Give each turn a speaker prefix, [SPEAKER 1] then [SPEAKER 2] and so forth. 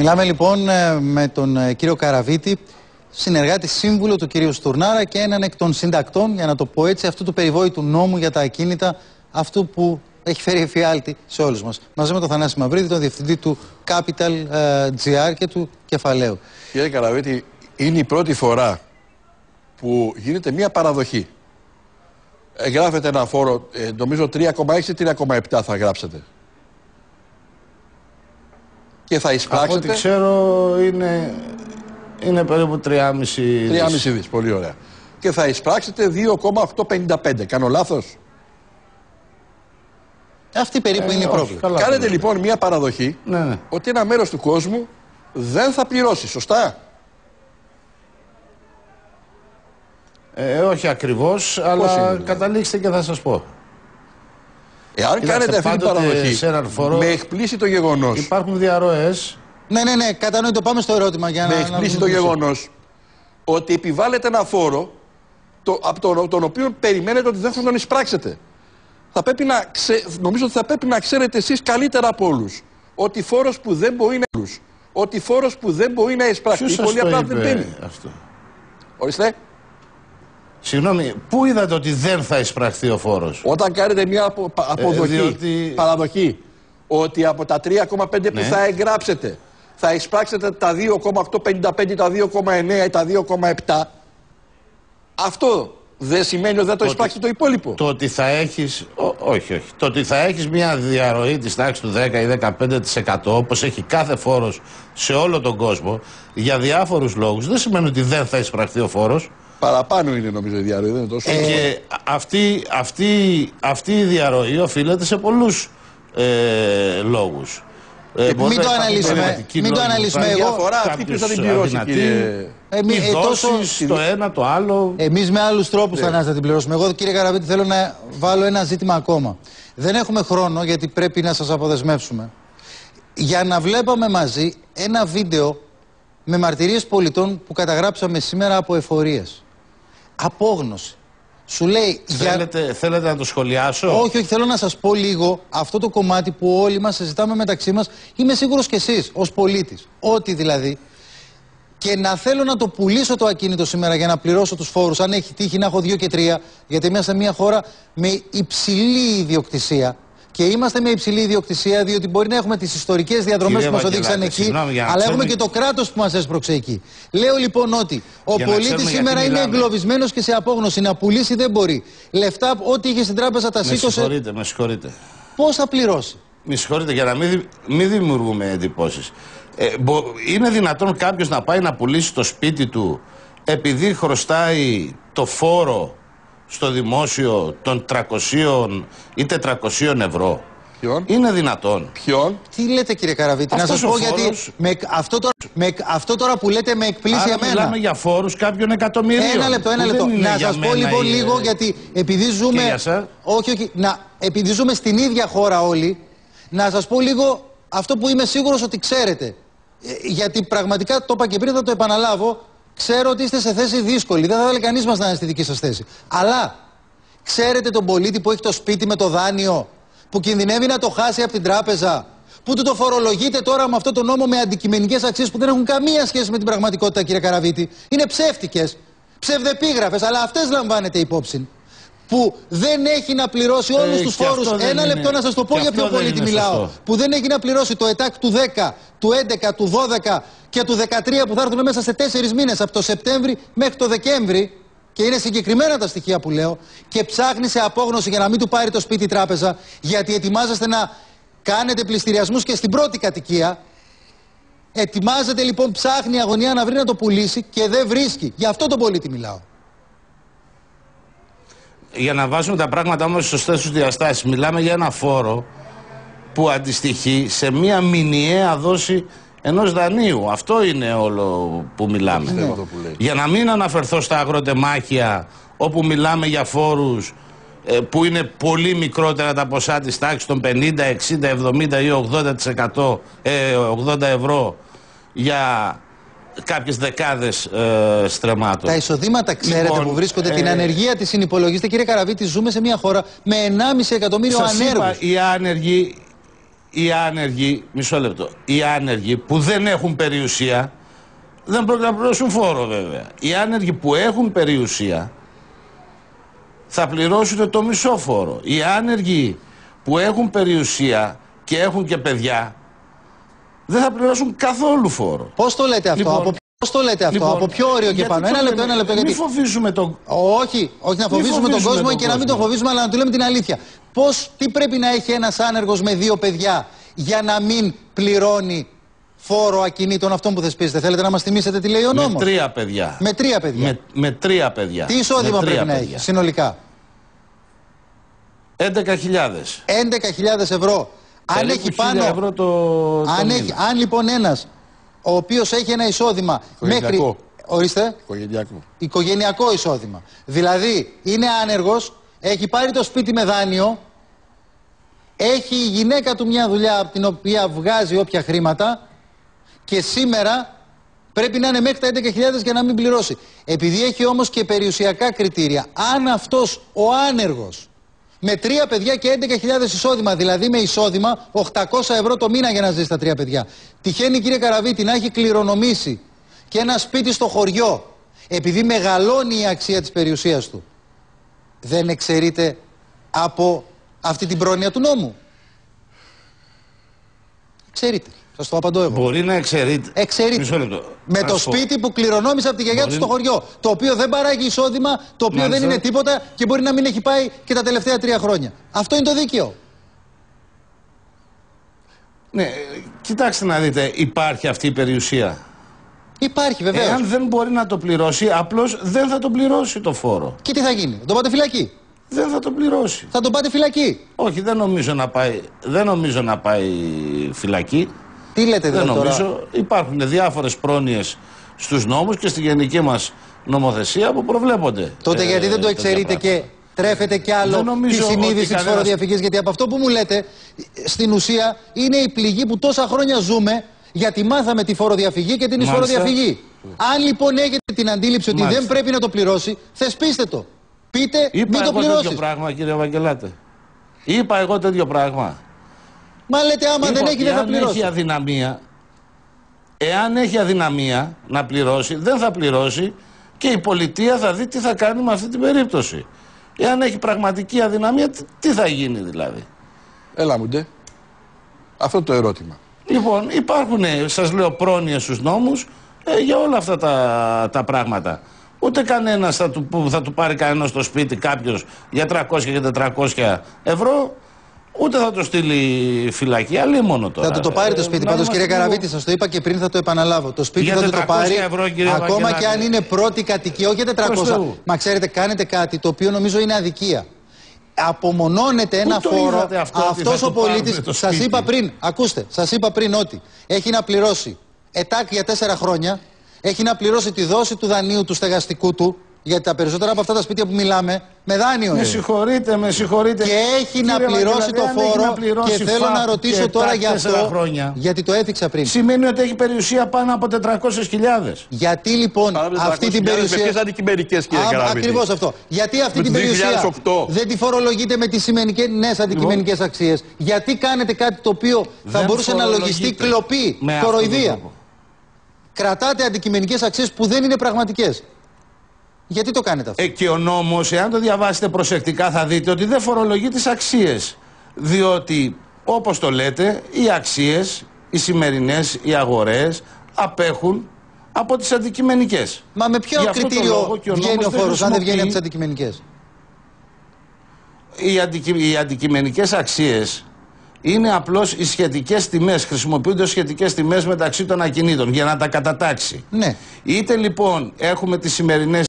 [SPEAKER 1] Μιλάμε λοιπόν ε, με τον ε, κύριο Καραβίτη, συνεργάτη σύμβουλο του κυρίου Στουρνάρα και έναν εκ των συντακτών, για να το πω έτσι, αυτού του περιβόητου νόμου για τα ακίνητα, αυτού που έχει φέρει εφιάλτη σε όλους μας. Μαζί με τον Θανάση Μαυρίδη, τον διευθυντή του Capital ε, GR και του κεφαλαίου.
[SPEAKER 2] Κύριε Καραβίτη, είναι η πρώτη φορά που γίνεται μια παραδοχή. Γράφετε ένα φόρο, ε, νομίζω 3,6-3,7 θα γράψετε. Και θα
[SPEAKER 3] Από
[SPEAKER 2] εισπράξετε.
[SPEAKER 3] ό,τι ξέρω είναι, είναι περίπου 3,5 δις.
[SPEAKER 2] 3,5 δις, πολύ ωραία. Και θα εισπράξετε 2,855. Κάνω λάθος.
[SPEAKER 1] Αυτή περίπου είναι η
[SPEAKER 3] όχι,
[SPEAKER 1] πρόβλημα.
[SPEAKER 3] καλά.
[SPEAKER 2] Κάνετε λοιπόν μια παραδοχή
[SPEAKER 3] Ναι, ναι.
[SPEAKER 2] ότι ένα μέρος του κόσμου δεν θα πληρώσει. Σωστά;
[SPEAKER 3] Ε, όχι ακριβώς, αλλά
[SPEAKER 2] είναι, δηλαδή;
[SPEAKER 3] καταλήξτε και θα σας πω.
[SPEAKER 2] Εάν
[SPEAKER 3] Κοιτάξτε,
[SPEAKER 2] κάνετε αυτή την
[SPEAKER 3] πάντοτε
[SPEAKER 2] παραδοχή,
[SPEAKER 3] σε έναν φόρο-
[SPEAKER 2] με εκπλήσει το γεγονός
[SPEAKER 3] Υπάρχουν διαρροές.
[SPEAKER 1] Ναι, ναι, ναι, κατανοητό. Πάμε στο ερώτημα για
[SPEAKER 2] με
[SPEAKER 1] να.
[SPEAKER 2] εκπλήσει
[SPEAKER 1] να
[SPEAKER 2] το
[SPEAKER 1] δούμε.
[SPEAKER 2] γεγονός ότι επιβάλλεται ένα φόρο το, από τον, τον οποίο περιμένετε ότι δεν θα τον εισπράξετε. Θα πρέπει να ξε, νομίζω ότι θα πρέπει να ξέρετε εσείς καλύτερα από όλους ότι φόρος που δεν μπορεί να όλους, ότι φόρος που δεν μπορεί να εισπραχθεί
[SPEAKER 3] Ποιος σας
[SPEAKER 2] πολύ
[SPEAKER 3] το
[SPEAKER 2] απλά
[SPEAKER 3] είπε
[SPEAKER 2] δεν μπαίνει.
[SPEAKER 3] αυτό.
[SPEAKER 2] Ορίστε,
[SPEAKER 3] Συγγνώμη, πού είδατε ότι δεν θα εισπραχθεί ο φόρος;
[SPEAKER 2] όταν κάνετε μια απο, πα- αποδοχή,
[SPEAKER 3] Ε, διότι-
[SPEAKER 2] παραδοχή, ότι από τα 3,5 που
[SPEAKER 3] Ναι.
[SPEAKER 2] θα εγγράψετε θα εισπράξετε τα 2,855, τα 2,9 ή τα 2,7, αυτό δεν σημαίνει ότι δεν το εισπράξετε το υπόλοιπο.
[SPEAKER 3] Το ότι θα έχεις, ο- όχι, όχι. Το ότι θα έχεις μια διαρροή της τάξης του 10 ή 15% όπως έχει κάθε φόρος σε όλο τον κόσμο για διάφορους λόγους δεν σημαίνει ότι δεν θα εισπραχθεί ο φόρος.
[SPEAKER 2] Παραπάνω είναι νομίζω η διαρροή, δεν είναι τόσο.
[SPEAKER 3] Και αυτή, αυτή, αυτή η διαρροή οφείλεται σε πολλούς ε, λόγους. Ε,
[SPEAKER 1] μην
[SPEAKER 3] μπορεί να
[SPEAKER 1] το
[SPEAKER 3] υπάρχουν
[SPEAKER 1] αναλύσουμε,
[SPEAKER 3] πνευματικοί
[SPEAKER 1] μην το
[SPEAKER 3] λόγοι,
[SPEAKER 1] αναλύσουμε.
[SPEAKER 3] υπάρχει
[SPEAKER 1] Εγώ-
[SPEAKER 2] διαφορά αυτή
[SPEAKER 3] κάποιος
[SPEAKER 2] ποιος θα την πληρώσει,
[SPEAKER 3] αδυνατή,
[SPEAKER 2] κύριε.
[SPEAKER 1] Ε, μη-
[SPEAKER 3] οι
[SPEAKER 1] ε, τόσο-
[SPEAKER 3] δόσεις, το ένα, το άλλο.
[SPEAKER 1] Εμείς με άλλους τρόπους θα να την πληρώσουμε. Εγώ, κύριε Καραβίτη, θέλω να βάλω ένα ζήτημα ακόμα. Δεν έχουμε χρόνο γιατί πρέπει να σας αποδεσμεύσουμε. Για να βλέπαμε μαζί ένα βίντεο με μαρτυρίες πολιτών που καταγράψαμε σήμερα από εφορίες. Απόγνωση. Σου λέει για...
[SPEAKER 3] Θέλετε, θέλετε να το σχολιάσω;
[SPEAKER 1] Όχι, όχι, θέλω να σας πω λίγο αυτό το κομμάτι που όλοι μας συζητάμε μεταξύ μας. Είμαι σίγουρος και εσείς, ως πολίτης. Ότι δηλαδή και να θέλω να το πουλήσω το ακίνητο σήμερα για να πληρώσω τους φόρους, αν έχει τύχει να έχω δύο και τρία, γιατί είμαστε σε μια χώρα με υψηλή ιδιοκτησία. Και είμαστε με υψηλή ιδιοκτησία, διότι μπορεί να έχουμε τις ιστορικές διαδρομές
[SPEAKER 3] Κύριε
[SPEAKER 1] που μας οδήγησαν
[SPEAKER 3] Βαγγελάκη,
[SPEAKER 1] εκεί,
[SPEAKER 3] συγγνώμη, για να
[SPEAKER 1] αλλά έχουμε
[SPEAKER 3] ξέρουμε-
[SPEAKER 1] και το κράτος που μας έσπρωξε εκεί. Λέω λοιπόν ότι ο
[SPEAKER 3] Για να
[SPEAKER 1] πολίτης
[SPEAKER 3] ξέρουμε
[SPEAKER 1] σήμερα
[SPEAKER 3] γιατί
[SPEAKER 1] είναι
[SPEAKER 3] μιλάμε.
[SPEAKER 1] εγκλωβισμένος και σε απόγνωση. Να πουλήσει δεν μπορεί. Λεφτά, ό,τι είχε στην τράπεζα τα
[SPEAKER 3] με
[SPEAKER 1] σήκωσε.
[SPEAKER 3] συγχωρείτε, με συγχωρείτε.
[SPEAKER 1] Πώς θα πληρώσει;
[SPEAKER 3] Με συγχωρείτε για να μην, δη- μην δημιουργούμε εντυπώσεις. Ε, μπο- είναι δυνατόν κάποιος να πάει να πουλήσει το σπίτι του επειδή χρωστάει το φόρο στο δημόσιο των 300 ή 400 ευρώ.
[SPEAKER 2] Ποιον;
[SPEAKER 3] Είναι δυνατόν.
[SPEAKER 2] Ποιον;
[SPEAKER 1] Τι λέτε κύριε Καραβίτη, να
[SPEAKER 3] Αυτός
[SPEAKER 1] σα
[SPEAKER 3] ο
[SPEAKER 1] πω
[SPEAKER 3] φόρος-
[SPEAKER 1] γιατί με, αυτό, τώρα, με, αυτό τώρα που λέτε με εκπλήσει
[SPEAKER 3] Άρα
[SPEAKER 1] εμένα.
[SPEAKER 3] μιλάμε για φόρους κάποιων εκατομμυρίων.
[SPEAKER 1] Ένα λεπτό, ένα
[SPEAKER 3] που
[SPEAKER 1] λεπτό.
[SPEAKER 3] δεν είναι
[SPEAKER 1] Να
[SPEAKER 3] για
[SPEAKER 1] σας πω
[SPEAKER 3] μένα
[SPEAKER 1] λοιπόν
[SPEAKER 3] η-
[SPEAKER 1] λίγο γιατί επειδή
[SPEAKER 3] Και
[SPEAKER 1] ζούμε.
[SPEAKER 3] για σας.
[SPEAKER 1] Όχι, όχι. Να, επειδή ζούμε στην ίδια χώρα όλοι, να σας πω λίγο αυτό που είμαι σίγουρος ότι ξέρετε. Ε, γιατί πραγματικά το είπα και πριν, θα το επαναλάβω. Ξέρω ότι είστε σε θέση δύσκολη. Δεν θα ήθελε κανείς μας να είναι στη δική σας θέση. Αλλά ξέρετε τον πολίτη που έχει το σπίτι με το δάνειο, που κινδυνεύει να το χάσει από την τράπεζα, που του το φορολογείτε τώρα με αυτό το νόμο με αντικειμενικές αξίες που δεν έχουν καμία σχέση με την πραγματικότητα, κύριε Καραβίτη. Είναι ψεύτικες, ψευδεπίγραφες, αλλά αυτές λαμβάνετε υπόψη. Που δεν έχει να πληρώσει όλους
[SPEAKER 3] Ε,
[SPEAKER 1] τους
[SPEAKER 3] και
[SPEAKER 1] φόρους.
[SPEAKER 3] αυτό δεν
[SPEAKER 1] Ένα
[SPEAKER 3] είναι-
[SPEAKER 1] λεπτό να σας το πω
[SPEAKER 3] και
[SPEAKER 1] για
[SPEAKER 3] αυτό
[SPEAKER 1] ποιο
[SPEAKER 3] δεν
[SPEAKER 1] πολίτη
[SPEAKER 3] είναι
[SPEAKER 1] μιλάω.
[SPEAKER 3] σωστό.
[SPEAKER 1] Που δεν έχει να πληρώσει το ΕΤΑΚ του 10, του 11, του 12 και του 13 που θα έρθουν μέσα σε 4 μήνες από το Σεπτέμβρη μέχρι το Δεκέμβρη. Και είναι συγκεκριμένα τα στοιχεία που λέω. Και ψάχνει σε απόγνωση για να μην του πάρει το σπίτι η τράπεζα. Γιατί ετοιμάζεστε να κάνετε πληστηριασμούς και στην πρώτη κατοικία. Ετοιμάζεται λοιπόν, ψάχνει αγωνία να βρει να το πουλήσει και δεν βρίσκει. Γι' αυτό τον πολίτη μιλάω.
[SPEAKER 3] Για να βάζουμε τα πράγματα όμως στις σωστές τους διαστάσεις. Μιλάμε για ένα φόρο που αντιστοιχεί σε μία μηνιαία δόση ενός δανείου. Αυτό είναι όλο που μιλάμε.
[SPEAKER 2] Πιστεύω αυτό που λέει.
[SPEAKER 3] Για να μην αναφερθώ στα αγροτεμάχια όπου μιλάμε για φόρους ε, που είναι πολύ μικρότερα τα ποσά της τάξης των 50, 60, 70 ή 80%, ε, 80 ευρώ για κάποιες δεκάδες ε, στρεμάτων.
[SPEAKER 1] Τα εισοδήματα, ξέρετε,
[SPEAKER 3] Λοιπόν,
[SPEAKER 1] που βρίσκονται,
[SPEAKER 3] ε,
[SPEAKER 1] την ανεργία της συνυπολογίστε, κύριε Καραβίτη. Ζούμε σε μια χώρα με 1,5 εκατομμύριο
[SPEAKER 3] Σας
[SPEAKER 1] ανέργους.
[SPEAKER 3] είπα, οι άνεργοι οι άνεργοι, μισό λεπτό, οι άνεργοι που δεν έχουν περιουσία δεν πρόκειται να πληρώσουν φόρο βέβαια. Οι άνεργοι που έχουν περιουσία θα πληρώσουν το μισό φόρο. Οι άνεργοι που έχουν περιουσία και έχουν και παιδιά δεν θα πληρώσουν καθόλου φόρο.
[SPEAKER 1] Πώς το λέτε αυτό,
[SPEAKER 3] Λοιπόν,
[SPEAKER 1] από Πώς το λέτε αυτό,
[SPEAKER 3] λοιπόν,
[SPEAKER 1] από ποιο όριο και
[SPEAKER 3] γιατί
[SPEAKER 1] πάνω;
[SPEAKER 3] το
[SPEAKER 1] Ένα λεπτό,
[SPEAKER 3] λέμε,
[SPEAKER 1] ένα λεπτό.
[SPEAKER 3] Μην
[SPEAKER 1] Γιατί...
[SPEAKER 3] φοβίζουμε τον
[SPEAKER 1] Όχι, όχι να φοβίζουμε, τον
[SPEAKER 3] φοβίζουμε
[SPEAKER 1] κόσμο
[SPEAKER 3] τον
[SPEAKER 1] και να μην τον
[SPEAKER 3] κόσμο.
[SPEAKER 1] φοβίζουμε, αλλά να του λέμε την αλήθεια. Πώς, τι πρέπει να έχει ένας άνεργος με δύο παιδιά για να μην πληρώνει φόρο ακινήτων αυτών που θεσπίζετε. Θέλετε να μας θυμίσετε τι λέει ο
[SPEAKER 3] με
[SPEAKER 1] νόμος;
[SPEAKER 3] τρία παιδιά.
[SPEAKER 1] Με τρία παιδιά.
[SPEAKER 3] Με, με τρία παιδιά.
[SPEAKER 1] Τι εισόδημα
[SPEAKER 3] Με τρία
[SPEAKER 1] πρέπει να
[SPEAKER 3] παιδιά.
[SPEAKER 1] έχει συνολικά.
[SPEAKER 3] 11.000.
[SPEAKER 1] 11.000 ευρώ. Αν
[SPEAKER 3] Περίπου
[SPEAKER 1] έχει
[SPEAKER 3] 1.000
[SPEAKER 1] πάνω.
[SPEAKER 3] ευρώ το, το
[SPEAKER 1] αν,
[SPEAKER 3] μήνα.
[SPEAKER 1] έχει, αν λοιπόν ένας ο οποίος έχει ένα εισόδημα μέχρι.
[SPEAKER 2] Οικογενειακό.
[SPEAKER 1] Ορίστε.
[SPEAKER 2] Οικογενειακό.
[SPEAKER 1] οικογενειακό εισόδημα. Δηλαδή είναι άνεργος, έχει πάρει το σπίτι με δάνειο, έχει η γυναίκα του μια δουλειά από την οποία βγάζει όποια χρήματα και σήμερα πρέπει να είναι μέχρι τα 11.000 για να μην πληρώσει. Επειδή έχει όμως και περιουσιακά κριτήρια, αν αυτός ο άνεργος με τρία παιδιά και 11.000 εισόδημα, δηλαδή με εισόδημα 800 ευρώ το μήνα για να ζεις στα τρία παιδιά. Τυχαίνει κύριε Καραβίτη να έχει κληρονομήσει και ένα σπίτι στο χωριό, επειδή μεγαλώνει η αξία της περιουσίας του, δεν εξαιρείται από αυτή την πρόνοια του νόμου. Εξαιρείται. Σας το απαντώ εγώ.
[SPEAKER 3] Μπορεί να εξαιρείται.
[SPEAKER 1] Εξαιρείται.
[SPEAKER 3] Μισό λεπτό.
[SPEAKER 1] Με
[SPEAKER 3] Να
[SPEAKER 1] το
[SPEAKER 3] σου πω.
[SPEAKER 1] σπίτι που κληρονόμησε από τη γιαγιά του
[SPEAKER 3] Μπορεί-
[SPEAKER 1] στο χωριό. Το οποίο δεν παράγει εισόδημα, το οποίο
[SPEAKER 3] Μάλιστα.
[SPEAKER 1] δεν είναι τίποτα και μπορεί να μην έχει πάει και τα τελευταία τρία χρόνια. Αυτό είναι το δίκαιο.
[SPEAKER 3] Ναι, ε, κοιτάξτε να δείτε, υπάρχει αυτή η περιουσία.
[SPEAKER 1] Υπάρχει βεβαίως.
[SPEAKER 3] Εάν δεν μπορεί να το πληρώσει, απλώς δεν θα το πληρώσει το φόρο.
[SPEAKER 1] Και τι θα γίνει, θα τον πάτε φυλακή;
[SPEAKER 3] Δεν θα το πληρώσει.
[SPEAKER 1] Θα τον πάτε φυλακή;
[SPEAKER 3] Όχι, δεν νομίζω να πάει, δεν νομίζω να πάει φυλακή.
[SPEAKER 1] Τι λέτε
[SPEAKER 3] Δεν
[SPEAKER 1] δηλαδή τώρα;
[SPEAKER 3] νομίζω. Υπάρχουν διάφορες πρόνοιες στους νόμους και στη γενική μας νομοθεσία που προβλέπονται.
[SPEAKER 1] Τότε
[SPEAKER 3] ε,
[SPEAKER 1] γιατί δεν το
[SPEAKER 3] τέτοια
[SPEAKER 1] εξαιρείτε
[SPEAKER 3] πράγματα.
[SPEAKER 1] και τρέφετε κι άλλο
[SPEAKER 3] Δεν νομίζω
[SPEAKER 1] τη
[SPEAKER 3] ότι
[SPEAKER 1] συνείδηση της
[SPEAKER 3] κανένας-
[SPEAKER 1] φοροδιαφυγής. Γιατί από αυτό που μου λέτε, στην ουσία είναι η πληγή που τόσα χρόνια ζούμε γιατί μάθαμε τη φοροδιαφυγή και την
[SPEAKER 3] Μάλιστα.
[SPEAKER 1] εισφοροδιαφυγή. Αν λοιπόν έχετε την αντίληψη ότι
[SPEAKER 3] Μάλιστα.
[SPEAKER 1] δεν πρέπει να το πληρώσει, θεσπίστε το. Πείτε,
[SPEAKER 3] Είπα
[SPEAKER 1] μην το
[SPEAKER 3] εγώ τέτοιο
[SPEAKER 1] πληρώσεις.
[SPEAKER 3] πράγμα, κύριε Βαγγελάτε. Είπα εγώ τέτοιο πράγμα.
[SPEAKER 1] Μα λέτε, άμα δεν
[SPEAKER 3] Λοιπόν,
[SPEAKER 1] έχει, δεν θα
[SPEAKER 3] εάν
[SPEAKER 1] πληρώσει.
[SPEAKER 3] έχει αδυναμία, εάν έχει αδυναμία να πληρώσει, δεν θα πληρώσει και η πολιτεία θα δει τι θα κάνει με αυτή την περίπτωση. Εάν έχει πραγματική αδυναμία, τι, τι θα γίνει δηλαδή;
[SPEAKER 2] Έλα μου ντε. Αυτό το ερώτημα.
[SPEAKER 3] Λοιπόν, υπάρχουν, σας λέω, πρόνοιες στους νόμους ε, για όλα αυτά τα, τα πράγματα. Ούτε κανένας θα του, που θα του πάρει κανένα στο σπίτι κάποιος για 300 και 400 ευρώ, ούτε θα το στείλει φυλακή. Αλλή μόνο τώρα.
[SPEAKER 1] Θα του το πάρει το
[SPEAKER 3] Ε,
[SPEAKER 1] σπίτι.
[SPEAKER 3] να
[SPEAKER 1] Πάντως,
[SPEAKER 3] είμαστε
[SPEAKER 1] κύριε
[SPEAKER 3] λίγο-
[SPEAKER 1] Καραβίτη, σας το είπα και πριν, θα το επαναλάβω. Το σπίτι
[SPEAKER 3] Για
[SPEAKER 1] θα του το
[SPEAKER 3] 400
[SPEAKER 1] πάρει.
[SPEAKER 3] ευρώ, κύριε
[SPEAKER 1] ακόμα
[SPEAKER 3] Βαγγελάκη.
[SPEAKER 1] και αν είναι πρώτη κατοικία, όχι για 400.
[SPEAKER 3] Προς Θεού.
[SPEAKER 1] Μα ξέρετε, κάνετε κάτι το οποίο νομίζω είναι αδικία. Απομονώνεται ένα
[SPEAKER 3] το
[SPEAKER 1] φόρο.
[SPEAKER 3] είδατε αυτό ότι θα
[SPEAKER 1] Αυτός ο
[SPEAKER 3] του πάρουν
[SPEAKER 1] πολίτη.
[SPEAKER 3] το
[SPEAKER 1] Σας
[SPEAKER 3] σπίτι;
[SPEAKER 1] είπα πριν, ακούστε, σας είπα πριν ότι έχει να πληρώσει ΕΤΑΚ για 4 χρόνια, έχει να πληρώσει τη δόση του δανείου του στεγαστικού του, γιατί τα περισσότερα από αυτά τα σπίτια που μιλάμε με δάνειο
[SPEAKER 3] Με
[SPEAKER 1] είναι.
[SPEAKER 3] συγχωρείτε, με συγχωρείτε.
[SPEAKER 1] Και έχει να
[SPEAKER 3] Κύριε
[SPEAKER 1] πληρώσει
[SPEAKER 3] Βαγγελάτη,
[SPEAKER 1] το
[SPEAKER 3] αν έχει
[SPEAKER 1] φόρο
[SPEAKER 3] να πληρώσει
[SPEAKER 1] και θέλω
[SPEAKER 3] ΦΑΠ
[SPEAKER 1] να ρωτήσω
[SPEAKER 3] και
[SPEAKER 1] τώρα
[SPEAKER 3] ΤΑΚ
[SPEAKER 1] για
[SPEAKER 3] τέσσερα
[SPEAKER 1] αυτό,
[SPEAKER 3] χρόνια,
[SPEAKER 1] γιατί το έθιξα πριν.
[SPEAKER 3] σημαίνει ότι έχει περιουσία πάνω από 400.000.
[SPEAKER 1] Γιατί λοιπόν αυτή την περιουσία.
[SPEAKER 2] Με ποιες αντικειμενικές, κύριε Καραβίτη.
[SPEAKER 1] Ακριβώς αυτό. Γιατί αυτή
[SPEAKER 2] Με
[SPEAKER 1] την
[SPEAKER 2] το
[SPEAKER 1] περιουσία
[SPEAKER 2] 2008.
[SPEAKER 1] δεν τη φορολογείτε με τις νέες αντικειμενικές αξίες; Γιατί κάνετε κάτι το οποίο θα
[SPEAKER 3] Δεν
[SPEAKER 1] μπορούσε να λογιστεί
[SPEAKER 3] φορολογείται
[SPEAKER 1] κλοπή,
[SPEAKER 3] με αυτόν τον
[SPEAKER 1] κοροϊδία;
[SPEAKER 3] τρόπο.
[SPEAKER 1] Κρατάτε αντικειμενικές αξίες που δεν είναι πραγματικές. Γιατί το κάνετε αυτό;
[SPEAKER 3] Ε, και ο νόμος, εάν το διαβάσετε προσεκτικά, θα δείτε ότι δεν φορολογεί τις αξίες. Διότι, όπως το λέτε, οι αξίες, οι σημερινές, οι αγορές, απέχουν από τις αντικειμενικές.
[SPEAKER 1] Μα με ποιο
[SPEAKER 3] Γι' αυτό το
[SPEAKER 1] κριτήριο
[SPEAKER 3] λόγο και ο
[SPEAKER 1] βγαίνει ο
[SPEAKER 3] νόμος δεν
[SPEAKER 1] φόρο, αν δεν βγαίνει από τις
[SPEAKER 3] χρησιμοποιεί-
[SPEAKER 1] αντικειμενικές;
[SPEAKER 3] Οι, αντικει... οι αντικειμενικές αξίες είναι απλώς οι σχετικές τιμές, χρησιμοποιούνται ως σχετικές τιμές μεταξύ των ακινήτων για να τα κατατάξει.
[SPEAKER 1] Ναι.
[SPEAKER 3] Είτε λοιπόν έχουμε τις σημερινές